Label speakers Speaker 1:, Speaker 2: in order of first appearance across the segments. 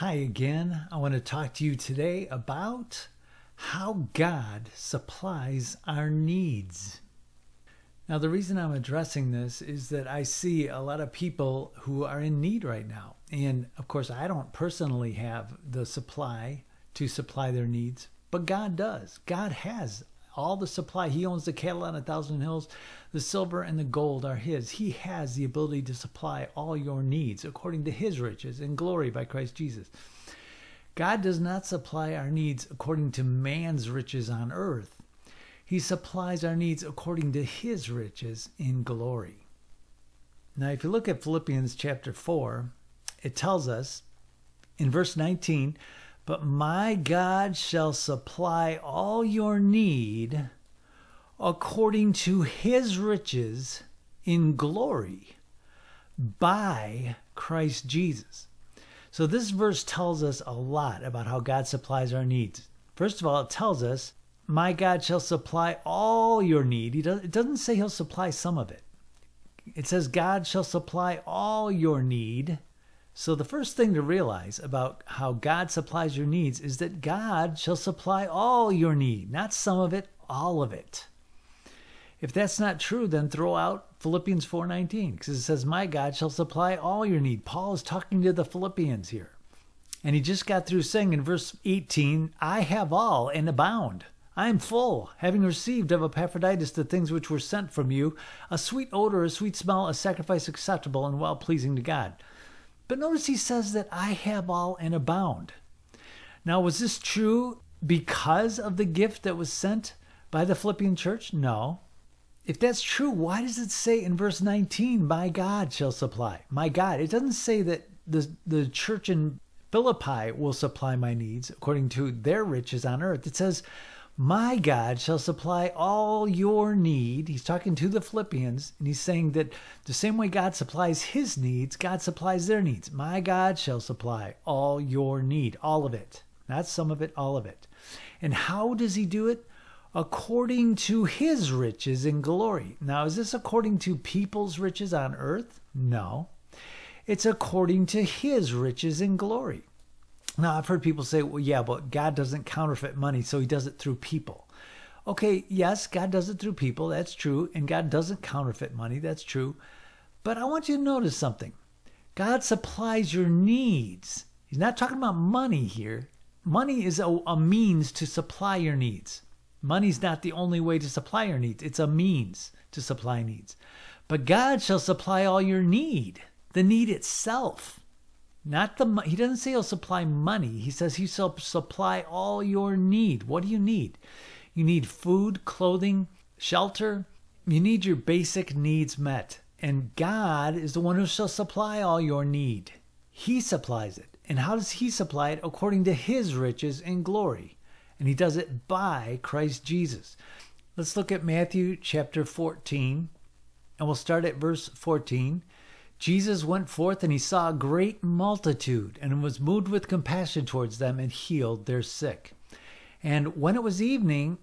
Speaker 1: Hi again. I want to talk to you today about how God supplies our needs. Now, the reason I'm addressing this is that I see a lot of people who are in need right now. And of course, I don't personally have the supply to supply their needs, but God does. God has all the supply. He owns the cattle on a thousand hills. The silver and the gold are His. He has the ability to supply all your needs according to His riches and glory by Christ Jesus. God does not supply our needs according to man's riches on earth. He supplies our needs according to His riches in glory. Now, if you look at Philippians chapter 4, it tells us in verse 19, but my God shall supply all your need according to his riches in glory by Christ Jesus. So, this verse tells us a lot about how God supplies our needs. First of all, it tells us, My God shall supply all your need. He does, it doesn't say he'll supply some of it. It says, God shall supply all your need so, the first thing to realize about how God supplies your needs is that God shall supply all your need, not some of it, all of it. If that's not true, then throw out Philippians 4:19 because it says, "My God shall supply all your need." Paul is talking to the Philippians here. And he just got through saying in verse 18, "I have all and abound." I am full, having received of Epaphroditus the things which were sent from you, a sweet odor, a sweet smell, a sacrifice acceptable and well pleasing to God. But notice he says that I have all and abound. Now, was this true because of the gift that was sent by the Philippian church? No. If that's true, why does it say in verse 19, My God shall supply? My God. It doesn't say that the, the church in Philippi will supply my needs according to their riches on earth. It says, my God shall supply all your need. He's talking to the Philippians, and he's saying that the same way God supplies his needs, God supplies their needs. My God shall supply all your need, all of it. Not some of it, all of it. And how does he do it? According to his riches in glory. Now, is this according to people's riches on earth? No. It's according to his riches in glory. Now, I've heard people say, well, yeah, but God doesn't counterfeit money, so he does it through people. Okay, yes, God does it through people. That's true. And God doesn't counterfeit money. That's true. But I want you to notice something God supplies your needs. He's not talking about money here. Money is a, a means to supply your needs. Money's not the only way to supply your needs, it's a means to supply needs. But God shall supply all your need, the need itself. Not the he doesn't say he'll supply money. He says he shall supply all your need. What do you need? You need food, clothing, shelter. You need your basic needs met. And God is the one who shall supply all your need. He supplies it. And how does he supply it? According to his riches and glory. And he does it by Christ Jesus. Let's look at Matthew chapter 14, and we'll start at verse 14. Jesus went forth and he saw a great multitude and was moved with compassion towards them and healed their sick. And when it was evening,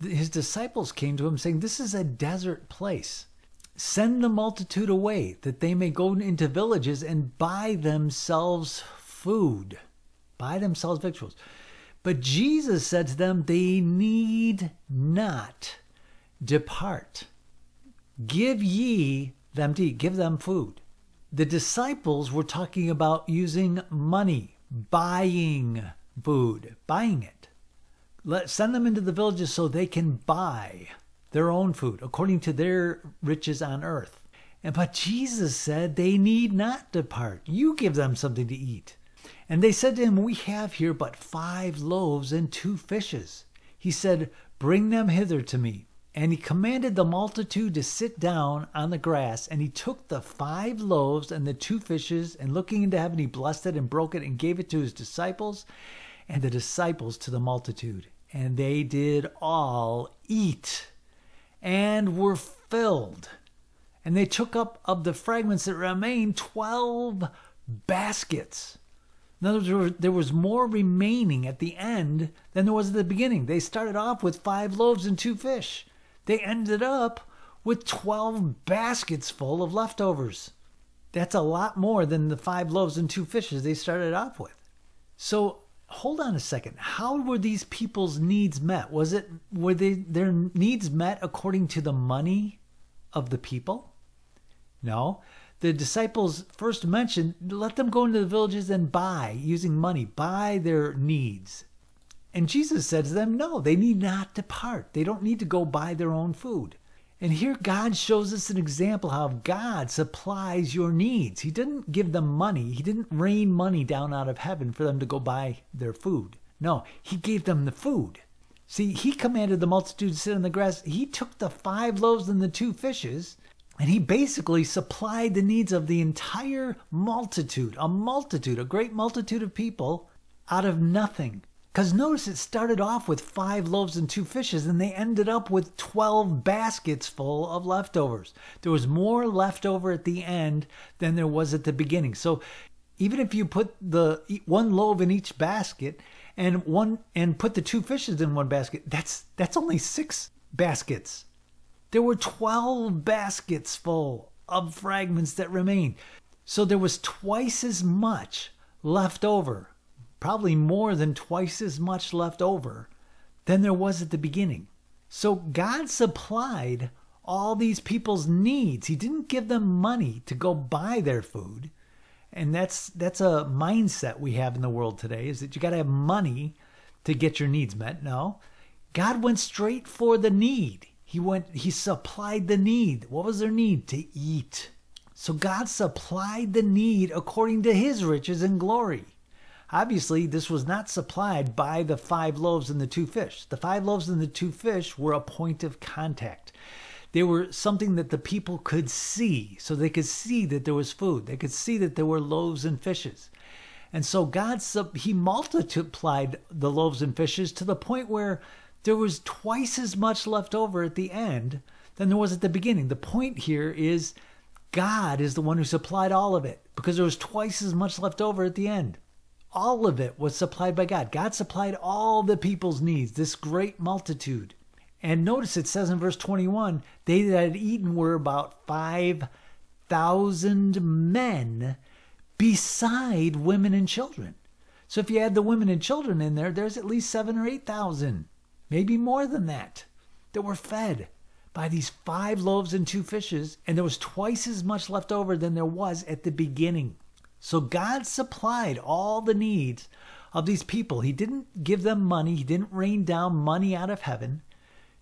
Speaker 1: his disciples came to him saying, This is a desert place. Send the multitude away that they may go into villages and buy themselves food, buy themselves victuals. But Jesus said to them, They need not depart. Give ye them to eat, give them food the disciples were talking about using money, buying food, buying it. Let send them into the villages so they can buy their own food according to their riches on earth. And but Jesus said they need not depart. You give them something to eat. And they said to him, We have here but five loaves and two fishes. He said, Bring them hither to me. And he commanded the multitude to sit down on the grass. And he took the five loaves and the two fishes, and looking into heaven, he blessed it and broke it and gave it to his disciples, and the disciples to the multitude. And they did all eat and were filled. And they took up of the fragments that remained twelve baskets. In other words, there was more remaining at the end than there was at the beginning. They started off with five loaves and two fish they ended up with 12 baskets full of leftovers. That's a lot more than the five loaves and two fishes they started off with. So hold on a second. How were these people's needs met? Was it were they their needs met according to the money of the people? No. The disciples first mentioned let them go into the villages and buy using money, buy their needs. And Jesus said to them, No, they need not depart. They don't need to go buy their own food. And here God shows us an example how God supplies your needs. He didn't give them money, He didn't rain money down out of heaven for them to go buy their food. No, He gave them the food. See, He commanded the multitude to sit on the grass. He took the five loaves and the two fishes, and He basically supplied the needs of the entire multitude, a multitude, a great multitude of people out of nothing. Because notice it started off with five loaves and two fishes, and they ended up with 12 baskets full of leftovers. There was more left over at the end than there was at the beginning. So even if you put the one loaf in each basket and one and put the two fishes in one basket, that's that's only six baskets. There were 12 baskets full of fragments that remained. So there was twice as much left over probably more than twice as much left over than there was at the beginning. So God supplied all these people's needs. He didn't give them money to go buy their food. And that's that's a mindset we have in the world today is that you got to have money to get your needs met. No. God went straight for the need. He went he supplied the need. What was their need? To eat. So God supplied the need according to his riches and glory. Obviously, this was not supplied by the five loaves and the two fish. The five loaves and the two fish were a point of contact. They were something that the people could see, so they could see that there was food. They could see that there were loaves and fishes. And so God, He multiplied the loaves and fishes to the point where there was twice as much left over at the end than there was at the beginning. The point here is God is the one who supplied all of it because there was twice as much left over at the end. All of it was supplied by God. God supplied all the people's needs, this great multitude. And notice it says in verse 21 they that had eaten were about 5,000 men beside women and children. So if you add the women and children in there, there's at least seven or 8,000, maybe more than that, that were fed by these five loaves and two fishes. And there was twice as much left over than there was at the beginning. So God supplied all the needs of these people. He didn't give them money, He didn't rain down money out of heaven.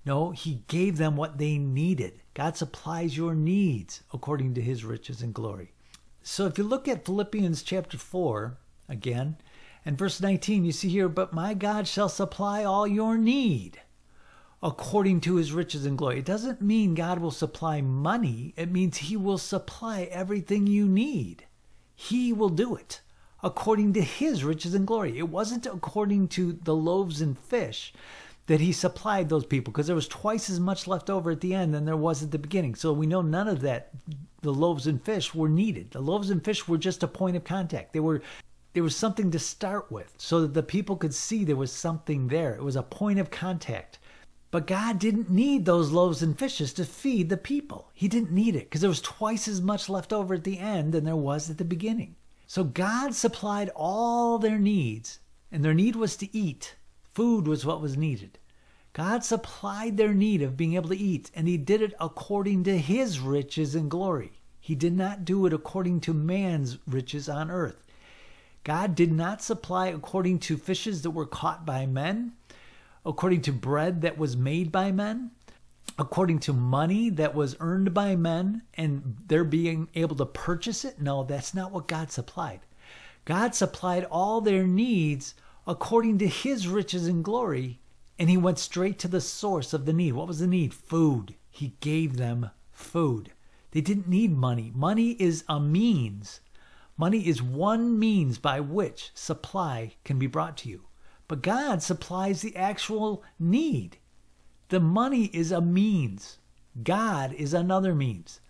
Speaker 1: No, He gave them what they needed. God supplies your needs according to His riches and glory. So if you look at Philippians chapter 4 again, and verse 19, you see here, but my God shall supply all your need according to his riches and glory. It doesn't mean God will supply money, it means he will supply everything you need. He will do it according to his riches and glory. It wasn't according to the loaves and fish that he supplied those people because there was twice as much left over at the end than there was at the beginning. So we know none of that the loaves and fish were needed. The loaves and fish were just a point of contact. They were there was something to start with so that the people could see there was something there. It was a point of contact. But God didn't need those loaves and fishes to feed the people. He didn't need it because there was twice as much left over at the end than there was at the beginning. So God supplied all their needs, and their need was to eat. Food was what was needed. God supplied their need of being able to eat, and He did it according to His riches and glory. He did not do it according to man's riches on earth. God did not supply according to fishes that were caught by men according to bread that was made by men, according to money that was earned by men, and they're being able to purchase it? No, that's not what God supplied. God supplied all their needs according to his riches and glory, and he went straight to the source of the need. What was the need? Food. He gave them food. They didn't need money. Money is a means. Money is one means by which supply can be brought to you. But God supplies the actual need. The money is a means, God is another means.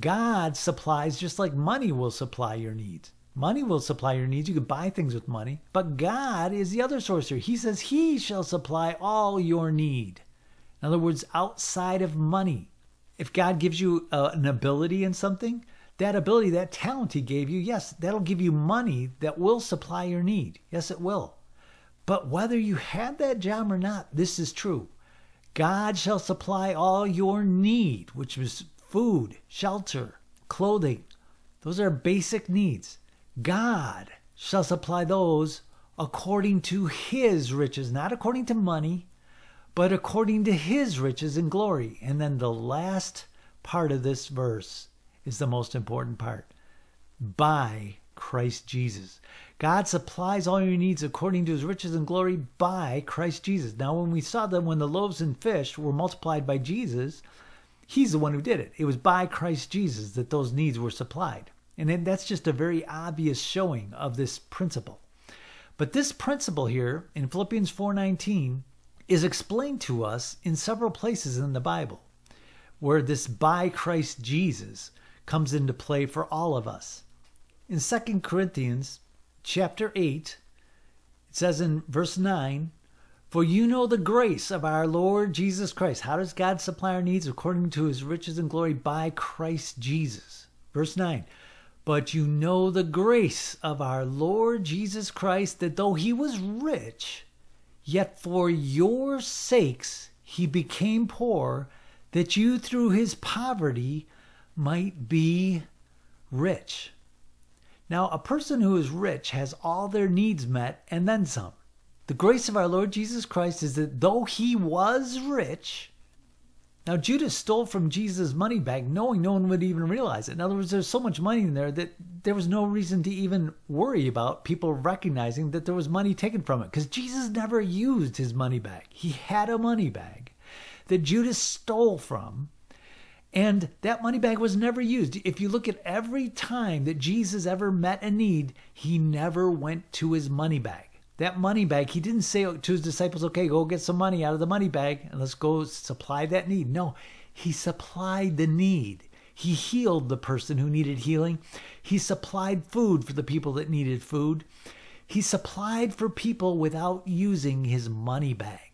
Speaker 1: God supplies just like money will supply your needs. Money will supply your needs. You can buy things with money. But God is the other sourcer. He says He shall supply all your need. In other words, outside of money. If God gives you uh, an ability in something, that ability, that talent He gave you, yes, that'll give you money that will supply your need. Yes, it will. But whether you had that job or not, this is true. God shall supply all your need, which is food, shelter, clothing. Those are basic needs. God shall supply those according to his riches, not according to money, but according to his riches and glory. And then the last part of this verse is the most important part by Christ Jesus. God supplies all your needs according to his riches and glory by Christ Jesus. Now, when we saw that when the loaves and fish were multiplied by Jesus, he's the one who did it. It was by Christ Jesus that those needs were supplied. And that's just a very obvious showing of this principle. But this principle here in Philippians 4:19 is explained to us in several places in the Bible where this by Christ Jesus comes into play for all of us. In 2 Corinthians chapter 8, it says in verse 9, For you know the grace of our Lord Jesus Christ. How does God supply our needs? According to his riches and glory by Christ Jesus. Verse 9, But you know the grace of our Lord Jesus Christ, that though he was rich, yet for your sakes he became poor, that you through his poverty might be rich. Now, a person who is rich has all their needs met and then some. The grace of our Lord Jesus Christ is that though he was rich, now Judas stole from Jesus' money bag knowing no one would even realize it. In other words, there's so much money in there that there was no reason to even worry about people recognizing that there was money taken from it because Jesus never used his money bag. He had a money bag that Judas stole from and that money bag was never used. If you look at every time that Jesus ever met a need, he never went to his money bag. That money bag, he didn't say to his disciples, okay, go get some money out of the money bag and let's go supply that need. No, he supplied the need. He healed the person who needed healing. He supplied food for the people that needed food. He supplied for people without using his money bag.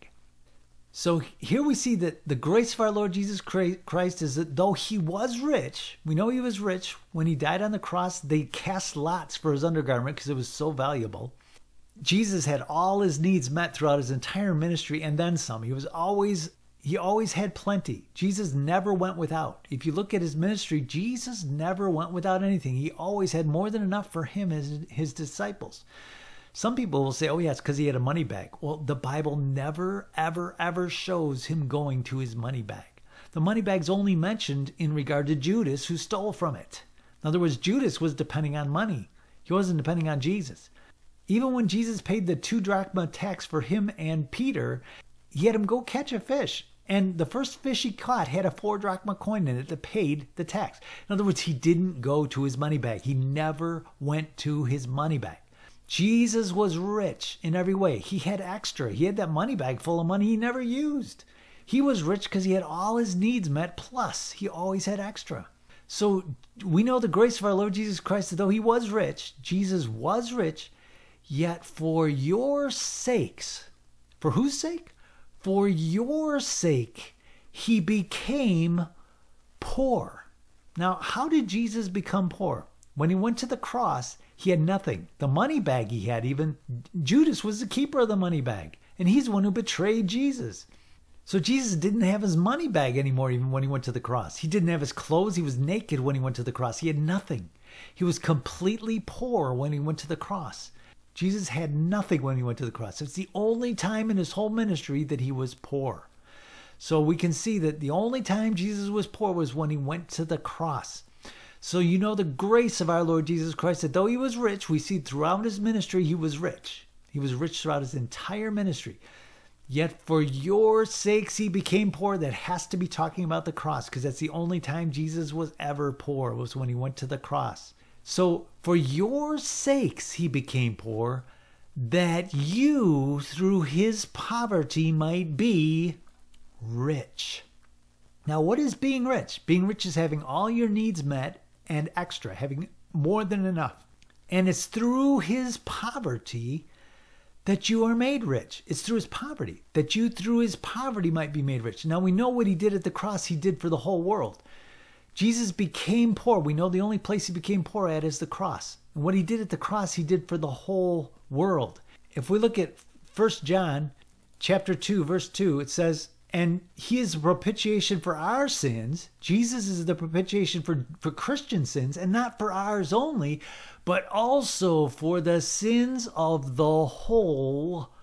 Speaker 1: So here we see that the grace of our Lord Jesus Christ is that though he was rich, we know he was rich. When he died on the cross, they cast lots for his undergarment because it was so valuable. Jesus had all his needs met throughout his entire ministry and then some. He was always he always had plenty. Jesus never went without. If you look at his ministry, Jesus never went without anything. He always had more than enough for him and his disciples. Some people will say, oh, yeah, it's because he had a money bag. Well, the Bible never, ever, ever shows him going to his money bag. The money bag's only mentioned in regard to Judas, who stole from it. In other words, Judas was depending on money, he wasn't depending on Jesus. Even when Jesus paid the two drachma tax for him and Peter, he had him go catch a fish. And the first fish he caught had a four drachma coin in it that paid the tax. In other words, he didn't go to his money bag. He never went to his money bag. Jesus was rich in every way. He had extra. He had that money bag full of money he never used. He was rich because he had all his needs met, plus he always had extra. So we know the grace of our Lord Jesus Christ that though he was rich, Jesus was rich, yet for your sakes, for whose sake? For your sake, he became poor. Now, how did Jesus become poor? When he went to the cross, he had nothing. The money bag he had, even Judas was the keeper of the money bag, and he's the one who betrayed Jesus. So Jesus didn't have his money bag anymore, even when he went to the cross. He didn't have his clothes. He was naked when he went to the cross. He had nothing. He was completely poor when he went to the cross. Jesus had nothing when he went to the cross. It's the only time in his whole ministry that he was poor. So we can see that the only time Jesus was poor was when he went to the cross. So you know the grace of our Lord Jesus Christ that though he was rich, we see throughout his ministry he was rich. He was rich throughout his entire ministry. Yet for your sakes he became poor. That has to be talking about the cross because that's the only time Jesus was ever poor was when he went to the cross. So for your sakes he became poor that you through his poverty might be rich. Now, what is being rich? Being rich is having all your needs met and extra, having more than enough. And it's through his poverty that you are made rich. It's through his poverty, that you through his poverty might be made rich. Now we know what he did at the cross, he did for the whole world. Jesus became poor. We know the only place he became poor at is the cross. And what he did at the cross, he did for the whole world. If we look at 1 John chapter 2 verse 2, it says, "And he is propitiation for our sins. Jesus is the propitiation for for Christian sins and not for ours only, but also for the sins of the whole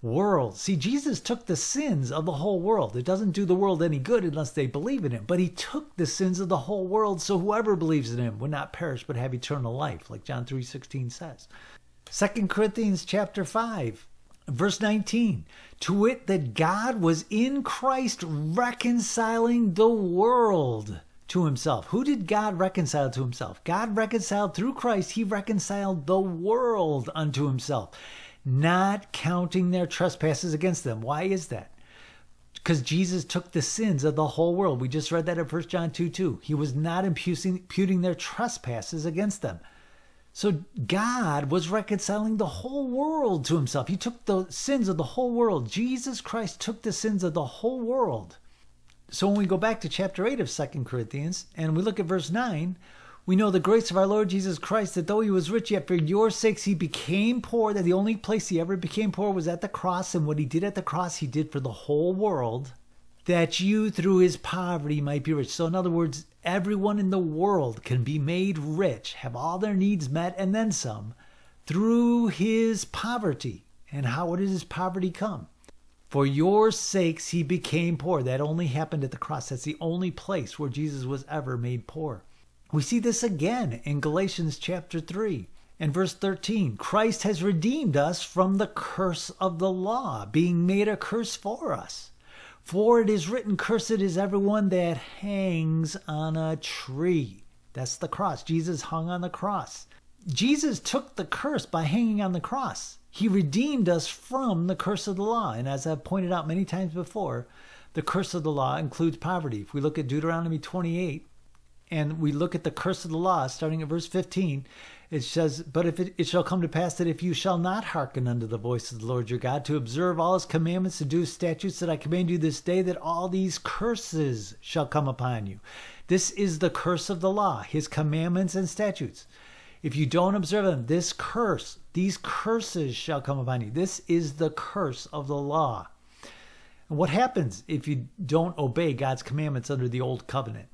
Speaker 1: world. See, Jesus took the sins of the whole world. It doesn't do the world any good unless they believe in him, but he took the sins of the whole world so whoever believes in him would not perish but have eternal life, like John 3:16 says. 2 Corinthians chapter 5 verse 19 to wit that God was in Christ reconciling the world to himself. Who did God reconcile to himself? God reconciled through Christ, he reconciled the world unto himself not counting their trespasses against them. Why is that? Because Jesus took the sins of the whole world. We just read that in 1 John 2 2. He was not imputing, imputing their trespasses against them. So God was reconciling the whole world to himself. He took the sins of the whole world. Jesus Christ took the sins of the whole world. So when we go back to chapter 8 of Second Corinthians and we look at verse 9, we know the grace of our Lord Jesus Christ, that though he was rich, yet for your sakes he became poor, that the only place he ever became poor was at the cross, and what he did at the cross, he did for the whole world, that you through his poverty might be rich. So, in other words, everyone in the world can be made rich, have all their needs met, and then some, through his poverty. And how did his poverty come? For your sakes he became poor. That only happened at the cross. That's the only place where Jesus was ever made poor. We see this again in Galatians chapter 3 and verse 13. Christ has redeemed us from the curse of the law, being made a curse for us. For it is written, Cursed is everyone that hangs on a tree. That's the cross. Jesus hung on the cross. Jesus took the curse by hanging on the cross. He redeemed us from the curse of the law. And as I've pointed out many times before, the curse of the law includes poverty. If we look at Deuteronomy 28, and we look at the curse of the law, starting at verse 15, it says, But if it, it, shall come to pass that if you shall not hearken unto the voice of the Lord your God, to observe all his commandments, to do his statutes that I command you this day, that all these curses shall come upon you. This is the curse of the law, his commandments and statutes. If you don't observe them, this curse, these curses shall come upon you. This is the curse of the law. And what happens if you don't obey God's commandments under the old covenant?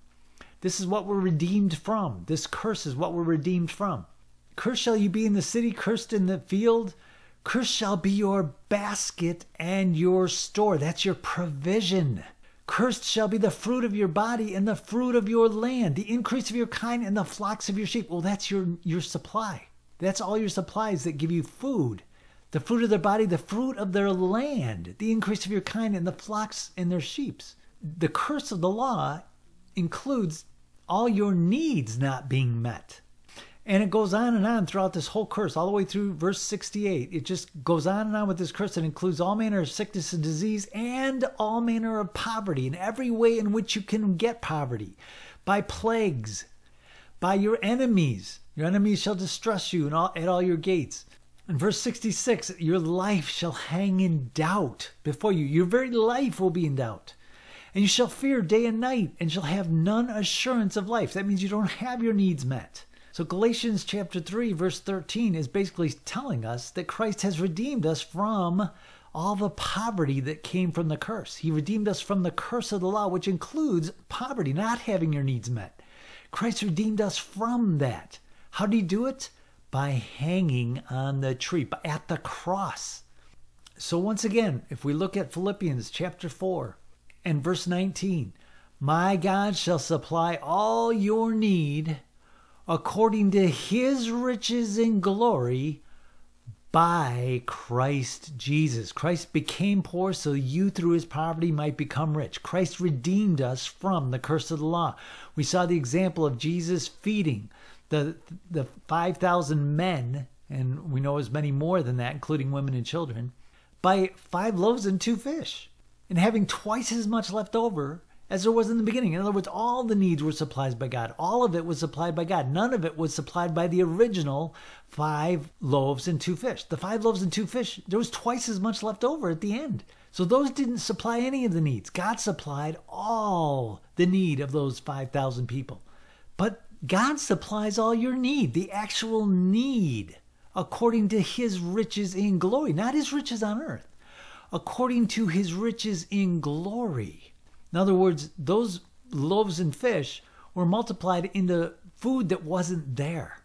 Speaker 1: This is what we're redeemed from. This curse is what we're redeemed from. Cursed shall you be in the city, cursed in the field. Cursed shall be your basket and your store. That's your provision. Cursed shall be the fruit of your body and the fruit of your land, the increase of your kind and the flocks of your sheep. Well, that's your, your supply. That's all your supplies that give you food. The fruit of their body, the fruit of their land, the increase of your kind and the flocks and their sheep. The curse of the law includes all your needs not being met. And it goes on and on throughout this whole curse, all the way through verse 68. It just goes on and on with this curse that includes all manner of sickness and disease and all manner of poverty in every way in which you can get poverty by plagues, by your enemies. Your enemies shall distress you all, at all your gates. In verse 66, your life shall hang in doubt before you. Your very life will be in doubt and you shall fear day and night, and shall have none assurance of life. That means you don't have your needs met. So Galatians chapter 3 verse 13 is basically telling us that Christ has redeemed us from all the poverty that came from the curse. He redeemed us from the curse of the law, which includes poverty, not having your needs met. Christ redeemed us from that. How did he do it? By hanging on the tree, at the cross. So once again, if we look at Philippians chapter 4, and verse 19 My God shall supply all your need according to his riches in glory by Christ Jesus. Christ became poor so you through his poverty might become rich. Christ redeemed us from the curse of the law. We saw the example of Jesus feeding the the 5,000 men and we know as many more than that including women and children by five loaves and two fish and having twice as much left over as there was in the beginning. In other words, all the needs were supplied by God. All of it was supplied by God. None of it was supplied by the original five loaves and two fish. The five loaves and two fish, there was twice as much left over at the end. So those didn't supply any of the needs. God supplied all the need of those 5,000 people. But God supplies all your need, the actual need, according to his riches in glory, not his riches on earth, according to his riches in glory. In other words, those loaves and fish were multiplied into food that wasn't there.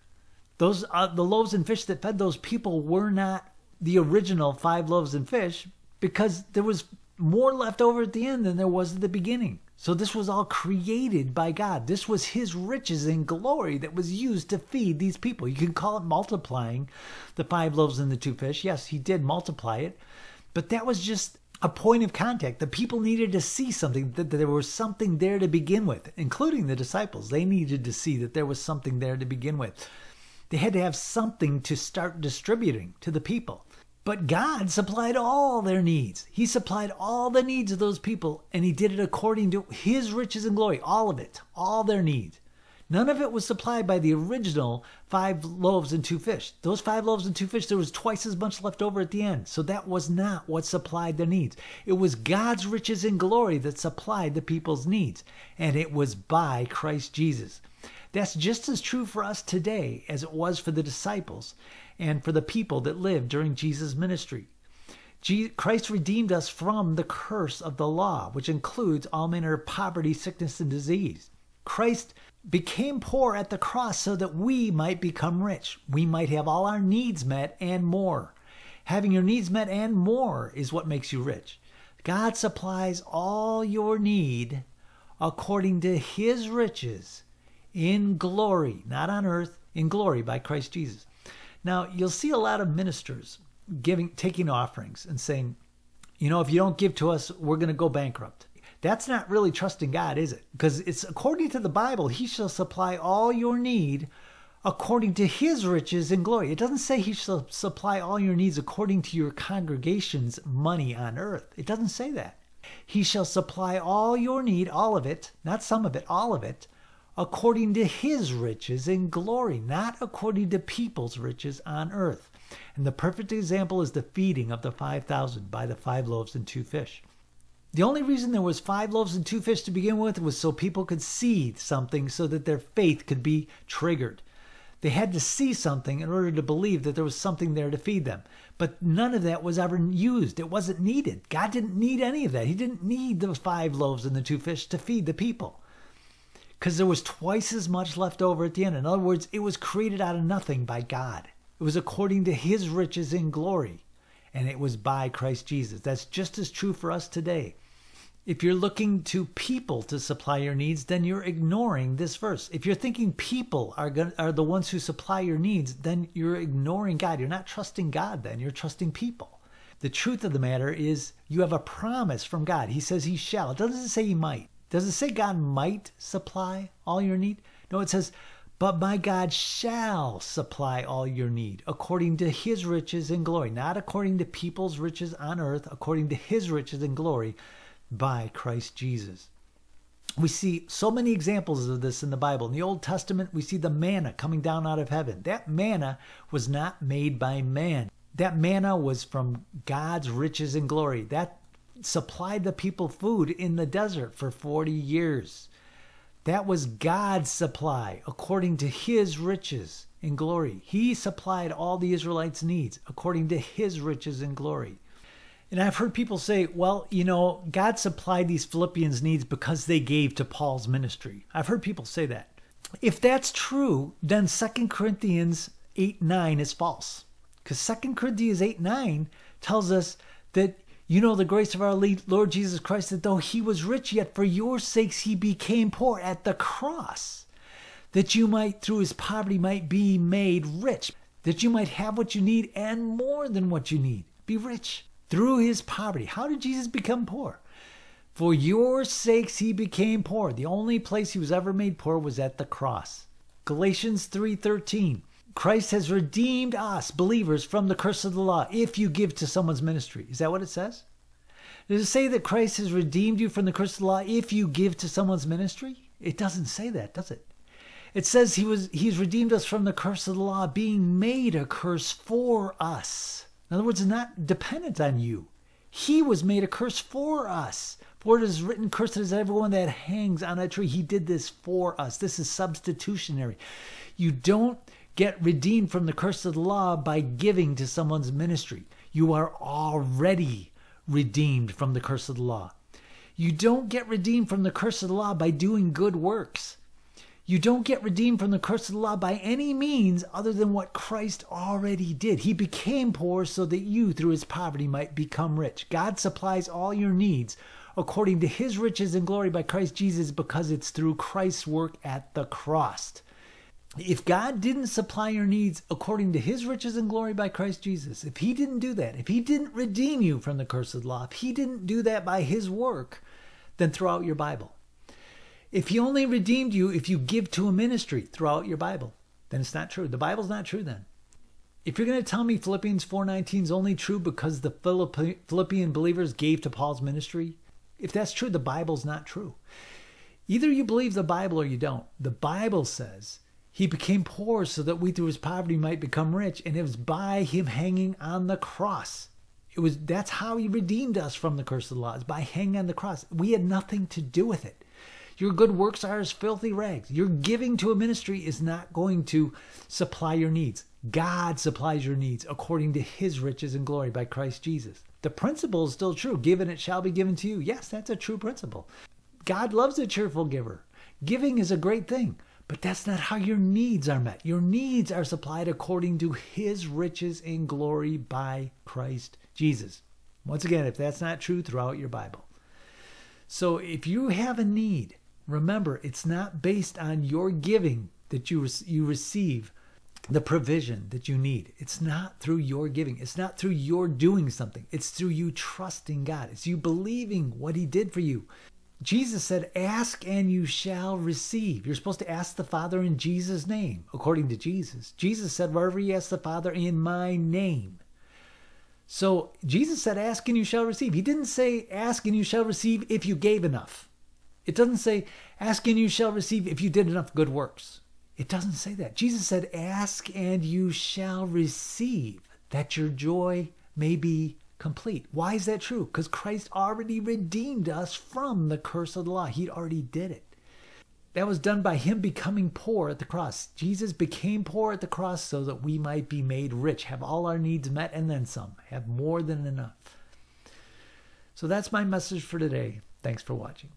Speaker 1: Those uh, the loaves and fish that fed those people were not the original five loaves and fish because there was more left over at the end than there was at the beginning. So this was all created by God. This was his riches and glory that was used to feed these people. You can call it multiplying the five loaves and the two fish. Yes, he did multiply it, but that was just a point of contact. The people needed to see something, that there was something there to begin with, including the disciples. They needed to see that there was something there to begin with. They had to have something to start distributing to the people. But God supplied all their needs. He supplied all the needs of those people, and He did it according to His riches and glory, all of it, all their needs. None of it was supplied by the original five loaves and two fish. Those five loaves and two fish, there was twice as much left over at the end. So that was not what supplied their needs. It was God's riches and glory that supplied the people's needs, and it was by Christ Jesus. That's just as true for us today as it was for the disciples and for the people that lived during Jesus' ministry. Christ redeemed us from the curse of the law, which includes all manner of poverty, sickness, and disease. Christ became poor at the cross so that we might become rich. We might have all our needs met and more. Having your needs met and more is what makes you rich. God supplies all your need according to his riches in glory, not on earth, in glory by Christ Jesus. Now, you'll see a lot of ministers giving taking offerings and saying, you know, if you don't give to us, we're going to go bankrupt. That's not really trusting God, is it? Because it's according to the Bible, He shall supply all your need according to His riches and glory. It doesn't say He shall supply all your needs according to your congregation's money on earth. It doesn't say that. He shall supply all your need, all of it, not some of it, all of it, according to his riches in glory, not according to people's riches on earth. And the perfect example is the feeding of the 5,000 by the five loaves and two fish. The only reason there was five loaves and two fish to begin with was so people could see something so that their faith could be triggered. They had to see something in order to believe that there was something there to feed them. But none of that was ever used. It wasn't needed. God didn't need any of that. He didn't need the five loaves and the two fish to feed the people because there was twice as much left over at the end. In other words, it was created out of nothing by God. It was according to his riches in glory, and it was by Christ Jesus. That's just as true for us today. If you're looking to people to supply your needs, then you're ignoring this verse. If you're thinking people are going, are the ones who supply your needs, then you're ignoring God. You're not trusting God then, you're trusting people. The truth of the matter is you have a promise from God. He says he shall. It doesn't say he might. Does it say God might supply all your need? No, it says, but my God shall supply all your need according to his riches and glory, not according to people's riches on earth, according to his riches and glory by Christ Jesus. We see so many examples of this in the Bible. In the Old Testament, we see the manna coming down out of heaven. That manna was not made by man. That manna was from God's riches and glory. That supplied the people food in the desert for 40 years. That was God's supply according to his riches and glory. He supplied all the Israelites' needs according to his riches and glory. And I've heard people say, well, you know, God supplied these Philippians' needs because they gave to Paul's ministry. I've heard people say that. If that's true, then 2 Corinthians 8 9 is false. Because 2 Corinthians 8 9 tells us that you know the grace of our Lord Jesus Christ, that though he was rich, yet for your sakes he became poor at the cross, that you might, through his poverty, might be made rich, that you might have what you need and more than what you need. Be rich through his poverty. How did Jesus become poor? For your sakes he became poor. The only place he was ever made poor was at the cross. Galatians 3:13 Christ has redeemed us, believers, from the curse of the law if you give to someone's ministry. Is that what it says? Does it say that Christ has redeemed you from the curse of the law if you give to someone's ministry? It doesn't say that, does it? It says he was he's redeemed us from the curse of the law, being made a curse for us. In other words, it's not dependent on you. He was made a curse for us. For it is written, Cursed is everyone that hangs on a tree. He did this for us. This is substitutionary. You don't get redeemed from the curse of the law by giving to someone's ministry. You are already redeemed from the curse of the law. You don't get redeemed from the curse of the law by doing good works. You don't get redeemed from the curse of the law by any means other than what Christ already did. He became poor so that you, through his poverty, might become rich. God supplies all your needs according to his riches and glory by Christ Jesus because it's through Christ's work at the cross. If God didn't supply your needs according to his riches and glory by Christ Jesus, if he didn't do that, if he didn't redeem you from the curse of the law, if he didn't do that by his work, then throw out your Bible. If he only redeemed you if you give to a ministry, throughout your Bible. Then it's not true. The Bible's not true then. If you're going to tell me Philippians 4:19 is only true because the Philippian believers gave to Paul's ministry, if that's true, the Bible's not true. Either you believe the Bible or you don't. The Bible says he became poor so that we through his poverty might become rich, and it was by him hanging on the cross. It was that's how he redeemed us from the curse of the law, is by hanging on the cross. We had nothing to do with it. Your good works are as filthy rags. Your giving to a ministry is not going to supply your needs. God supplies your needs according to his riches and glory by Christ Jesus. The principle is still true. Given it shall be given to you. Yes, that's a true principle. God loves a cheerful giver. Giving is a great thing, but that's not how your needs are met. Your needs are supplied according to his riches and glory by Christ Jesus. Once again, if that's not true, throw out your Bible. So if you have a need, Remember, it's not based on your giving that you, you receive the provision that you need. It's not through your giving. It's not through your doing something. It's through you trusting God. It's you believing what He did for you. Jesus said, Ask and you shall receive. You're supposed to ask the Father in Jesus' name, according to Jesus. Jesus said, Wherever you ask the Father in my name. So Jesus said, Ask and you shall receive. He didn't say, Ask and you shall receive if you gave enough. It doesn't say, ask and you shall receive if you did enough good works. It doesn't say that. Jesus said, ask and you shall receive that your joy may be complete. Why is that true? Because Christ already redeemed us from the curse of the law. He already did it. That was done by him becoming poor at the cross. Jesus became poor at the cross so that we might be made rich, have all our needs met, and then some, have more than enough. So that's my message for today. Thanks for watching.